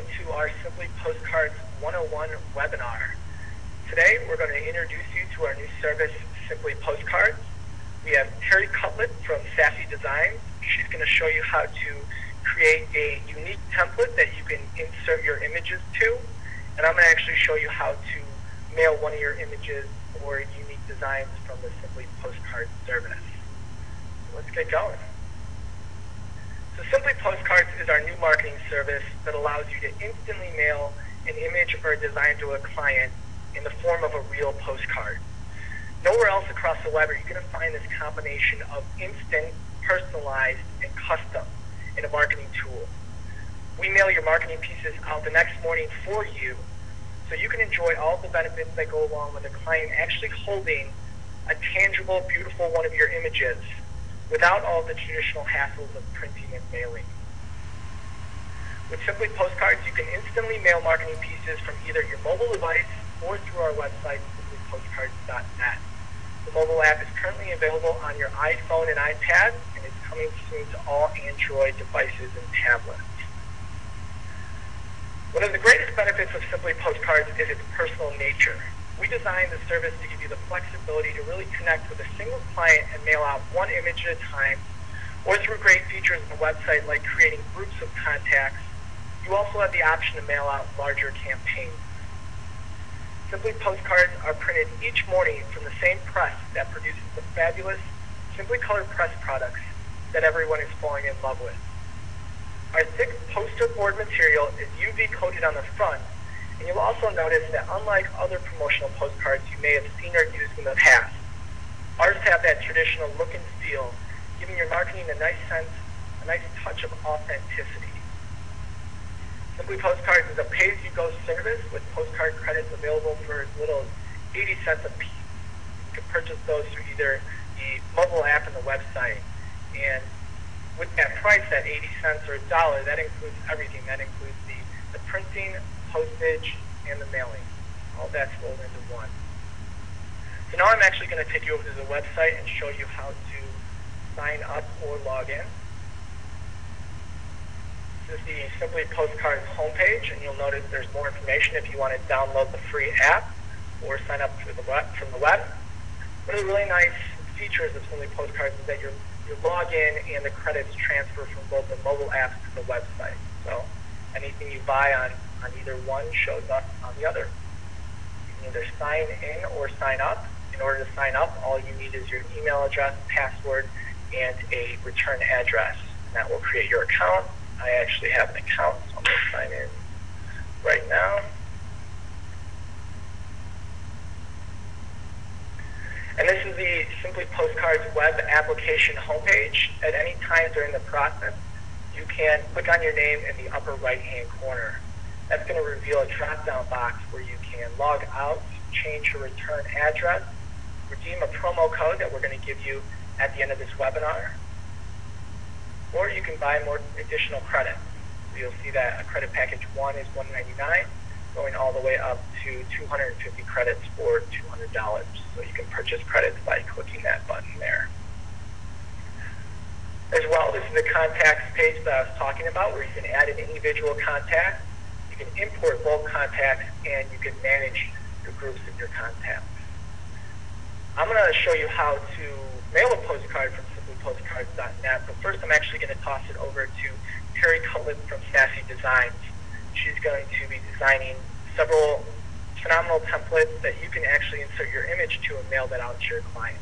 to our Simply Postcards 101 webinar. Today we're going to introduce you to our new service, Simply Postcards. We have Terry Cutlett from Sassy Designs. She's going to show you how to create a unique template that you can insert your images to. And I'm going to actually show you how to mail one of your images or unique designs from the Simply Postcards service. So let's get going. So Simply Postcards is our new marketing service that allows you to instantly mail an image or a design to a client in the form of a real postcard. Nowhere else across the web are you going to find this combination of instant, personalized, and custom in a marketing tool. We mail your marketing pieces out the next morning for you so you can enjoy all the benefits that go along with a client actually holding a tangible, beautiful one of your images without all the traditional hassles of printing and mailing. With Simply Postcards, you can instantly mail marketing pieces from either your mobile device or through our website, simplypostcards.net. The mobile app is currently available on your iPhone and iPad and is coming soon to all Android devices and tablets. One of the greatest benefits of Simply Postcards is its personal nature. We designed the service to give you the flexibility to really connect with a single client and mail out one image at a time, or through great features on the website like creating groups of contacts. You also have the option to mail out larger campaigns. Simply postcards are printed each morning from the same press that produces the fabulous Simply Colored Press products that everyone is falling in love with. Our thick poster board material is UV coated on the front and you'll also notice that unlike other promotional postcards you may have seen or used in the past, ours have that traditional look and feel, giving your marketing a nice sense, a nice touch of authenticity. Simply Postcards is a pay-as-you-go service with postcard credits available for as little as 80 cents a piece. You can purchase those through either the mobile app and the website. And with that price at 80 cents or a dollar, that includes everything. That includes the, the printing, postage, and the mailing. All that's rolled into one. So now I'm actually going to take you over to the website and show you how to sign up or log in. This is the Simply Postcards homepage, and you'll notice there's more information if you want to download the free app or sign up through the web, from the web. One of the really nice features of Simply Postcards is that your, your login and the credits transfer from both the mobile app to the website. So anything you buy on on either one shows up on the other. You can either sign in or sign up. In order to sign up, all you need is your email address, password, and a return address. And that will create your account. I actually have an account, I'm going to sign in right now. And this is the Simply Postcards web application homepage. At any time during the process, you can click on your name in the upper right-hand corner. That's going to reveal a drop-down box where you can log out, change your return address, redeem a promo code that we're going to give you at the end of this webinar, or you can buy more additional credits. So you'll see that a credit package one is 199, going all the way up to 250 credits for $200. So you can purchase credits by clicking that button there. As well, this is the contacts page that I was talking about where you can add an individual contact you can import bulk contacts and you can manage your groups of your contacts. I'm going to show you how to mail a postcard from simplypostcards.net, but first I'm actually going to toss it over to Terry Cutlett from Sassy Designs. She's going to be designing several phenomenal templates that you can actually insert your image to and mail that out to your clients.